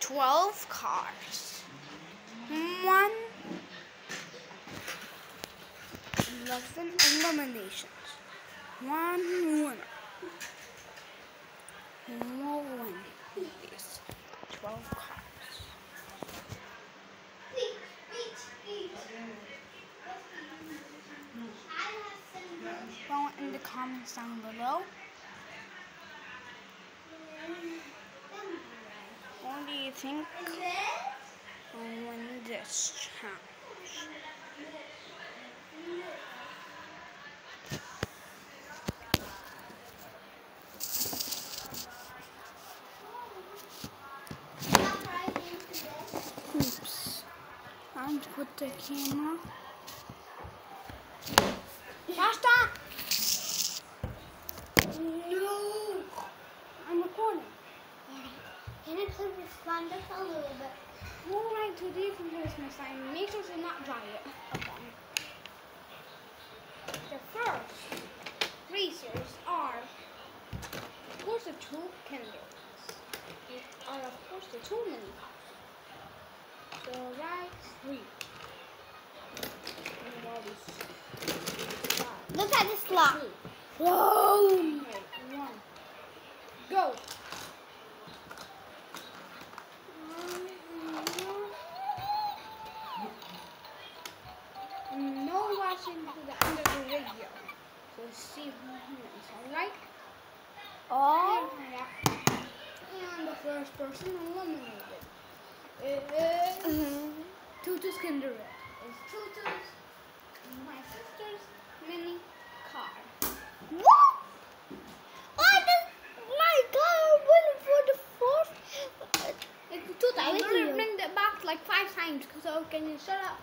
Twelve cars. One. Eleven eliminations. One winner. No one. Twelve cars. Wait, wait, wait. I have some. Comment in the comments down below. What do you think will win this challenge? Oops. I'm put the camera. Basta! No. I'm recording. Can I put this one just a little bit? We'll write to the Christmas sign. Make sure to not dry it. Okay. The first racers are, of course, the two candles. Are, of course, the two mini cars. So, right three. And all these five, Look at this clock. Whoa. Wait, one. Go. First person eliminated is Mhm. Tutu's Kinder Egg. It's Tutu's, my sister's mini car. What? Why does my car win for the fourth? It's Tutu. I Thank literally you. bring it back like five times. So can you shut up?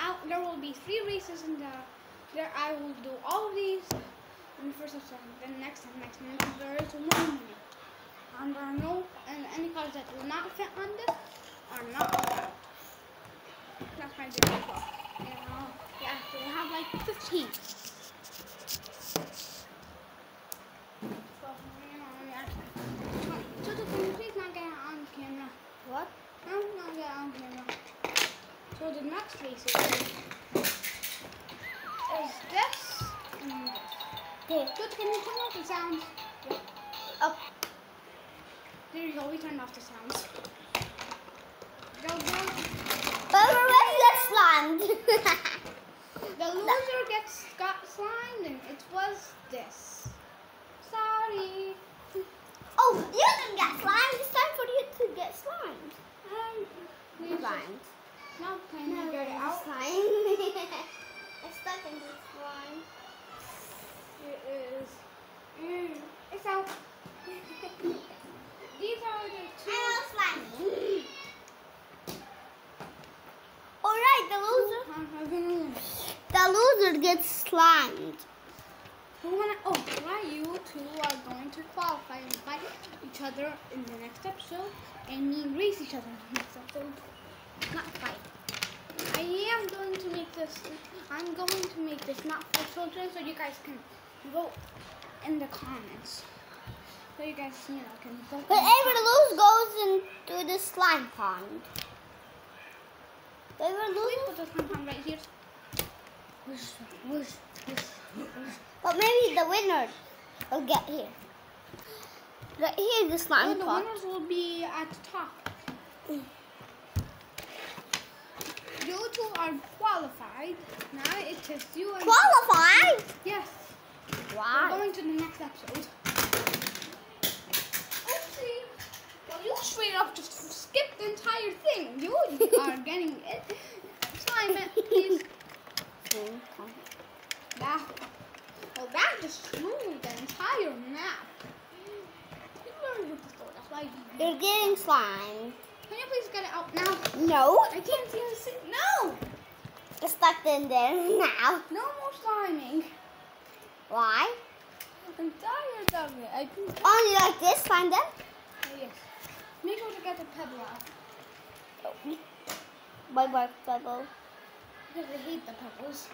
Out, there will be three races in there. There I will do all of these the first and second. Then next and next minute there is one minute. And there are no and any cars that will not fit on this are not allowed. That's my. You know, yeah, so we have like 15. So, you know, yeah. Tutu, can you please not get on camera? What? No, not get on camera. So the next race is Okay. Tutu, can you turn off the sounds? Up. There you go, we turned off the sounds. Go, go. But let's land. The loser gets got slimed and it was this. Sorry. oh, you can get slimed. It's time for you to get slimed. Um, just- Slimed. No, can you get it out? Slime. it's stuck in the slime. It is. Mm, it's out. These are the two. I slimy. Alright, the loser. The loser gets slimed. Who wanna? Oh, why you two are going to qualify and fight each other in the next episode, and me race each other in the next episode. Not fight. I am going to make this. I'm going to make this not for children, so you guys can vote in the comments. So you guys, you know, can vote. But the lose goes into the slime pond. Please lose? put this one right here. Whoosh, whoosh, whoosh, whoosh. But maybe the winner will get here. Right here, the slime the pond. winners will be at the top. You two are qualified. Now it is just you and Qualified? yes. We're going to the next episode. Oopsie. Well, you straight up just skipped the entire thing. You are getting it. Slime it, please. That. Well, that just threw the entire map. You learned with the store. That's why. You, You're getting slime. can you please get it out now? No, I can't see the si- No! it's stuck in there now. No more sliming. Why? I'm tired of it. I think. Only oh, like this, find them. Oh, yes. Make sure to get the pebble out. Bye bye, Pebble. Because I hate the pebbles.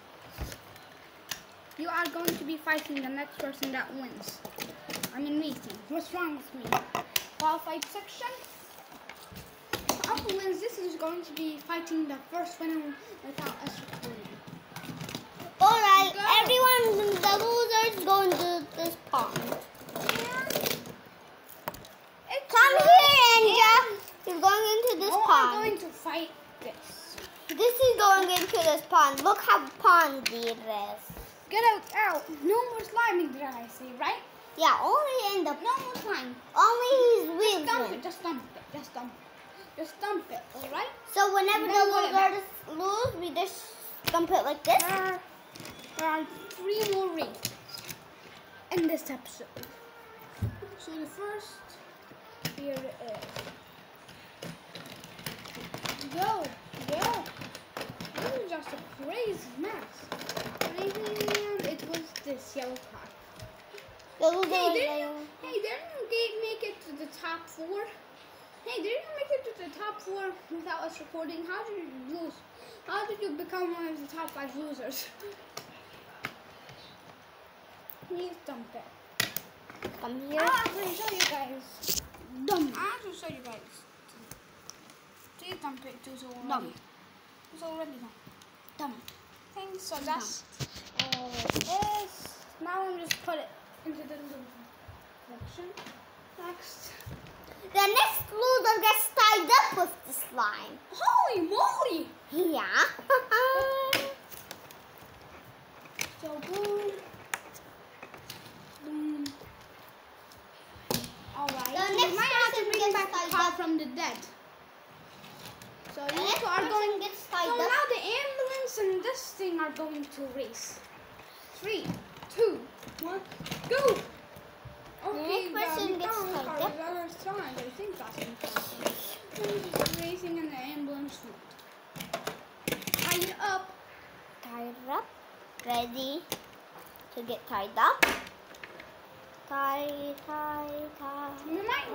You are going to be fighting the next person that wins. I mean racing. What's wrong with me? Qualified section. Whoever wins this is going to be fighting the first winner without us recording. Alright, everyone, the losers going to this pond. It's Come not- here, Anja. You're going into this Oh, I'm pond. going to fight this. This is going into this pond. Look how pondy it is. Get out, out. No more sliming, did I say, right? Yeah, only in the No more slime. only he's Just dump it, just dump it, just dump it. Just dump it, alright? So whenever the whatever. losers lose, we just dump it like this. There are, there are three more rings in this episode. So the first, here it is. Go. This is just a crazy mess. And it was this yellow card. Hey, didn't you, hey, didn't you make it to the top four? Hey, didn't you make it to the top four without us recording? How did you lose? How did you become one of the top five losers? Please dump it. Come here. I'll actually show you guys. Dump. I'll actually show you guys. Please dump it too, so already. Dump. It's already done. Dump. Thanks, so that's all it is. Now I'm just put it into the little section. Next. The next loser gets tied up with the slime. Holy moly! Yeah. So boom. Boom. Alright. The next might have to bring back the car from the dead. So the you next two are person going gets So tied now the ambulance and this thing are going to race. Three, two, one, go! Okay, next person the gets tied up. I think that's important. I'm just racing in the ambulance route. Tie up. Tied up. Ready to get tied up. Tie, tie, tie.